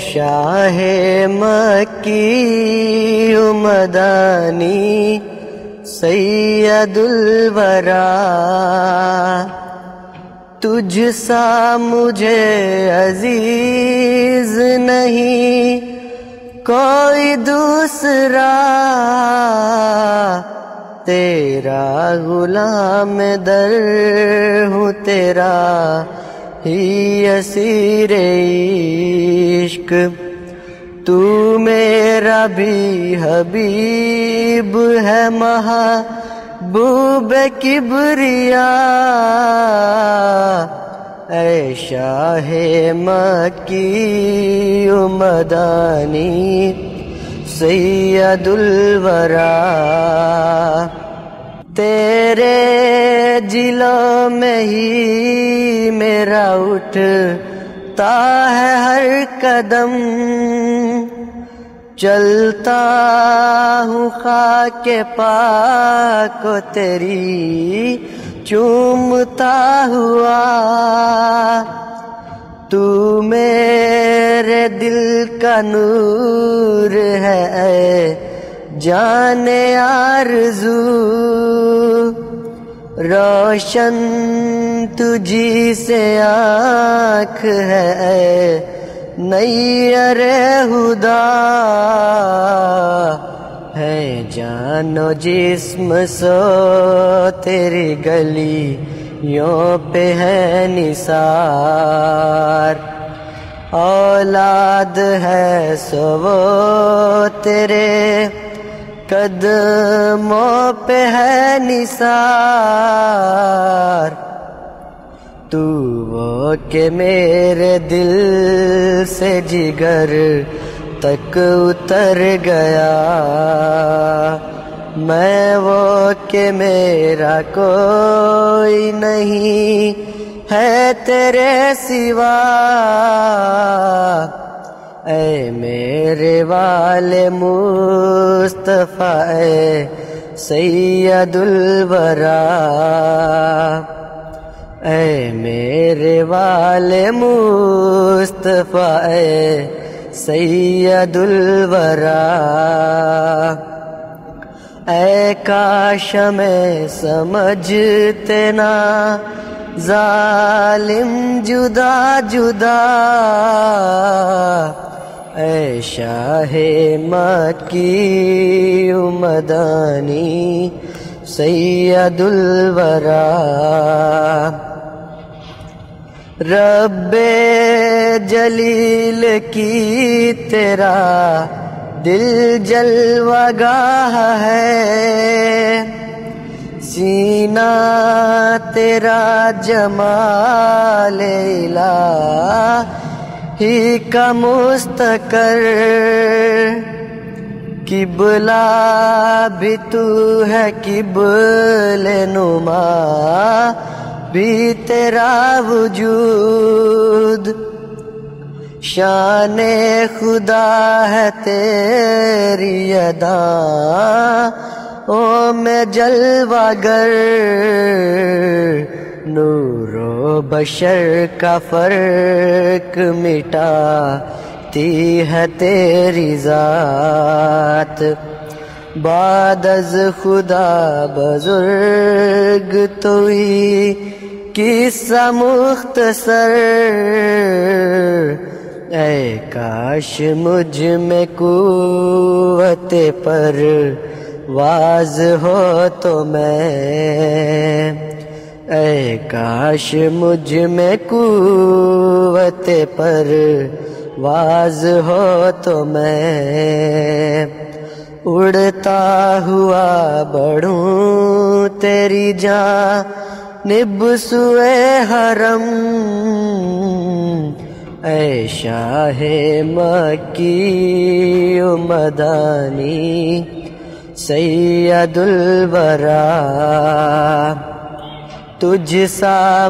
शाह मकी उमदानी सैयदुल वरा। तुझ सा मुझे अज़ीज़ नहीं, कोई दूसरा। तेरा गुलाम दर हूँ तेरा ही असीर इश्क, तू मेरा भी हबीब है महबूब किबरिया। ऐ शाह मकी उमदानी सैयदुल वरा। तेरे जिलों में ही मेरा उठता है हर कदम, चलता हूँ पाक को तेरी, चूमता हुआ तू मेरे दिल का नूर है जाने आरज़ू, रोशन तुझी से आँख है, नई हुदा है। जानो जिस्म सो तेरी गली यो पे है निसार। औलाद है सो वो तेरे कदमों पे है निसार। तू वो के मेरे दिल से जिगर तक उतर गया। मैं वो के मेरा कोई नहीं है तेरे सिवा। ऐ मेरे वाले मुस्तफ़ा, ऐ वरा। ऐ मेरे वाले मुस्तफ़ा, ऐ सैयदुल वरा ऐ काश में समझते ना, जालिम जुदा जुदा। ऐ शाह मकी उमदानी सैयदुल वरा रब्बे जलील की तेरा दिल जलवागाह है। सीना तेरा जमालेला ही का मुस्तकर। किबला भी तू है किबल नुमा। भी तेरा वजूद, शान खुदा है तेरी अदा। ओ, मैं जलवागर नूरो बशर का फ़र्क मिटाती है तेरी जात। बादज खुदा बुज़ुर्ग तो ही किस्सा मुख्तसर। ऐ काश मुझमें कुवत पर वाज हो तो मैं। ऐ काश मुझमें कुवत पर वाज हो तो मैं। उड़ता हुआ बढ़ूं तेरी जान निबसुए हरम। ऐ शाह मकी मदानी सैयदुल वरा। तुझ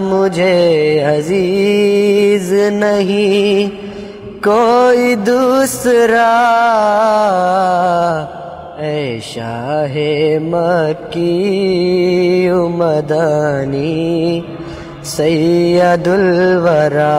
मुझे अज़ीज़ नहीं, कोई दूसरा। ऐ शाह मकी मदानी सैयदुल वरा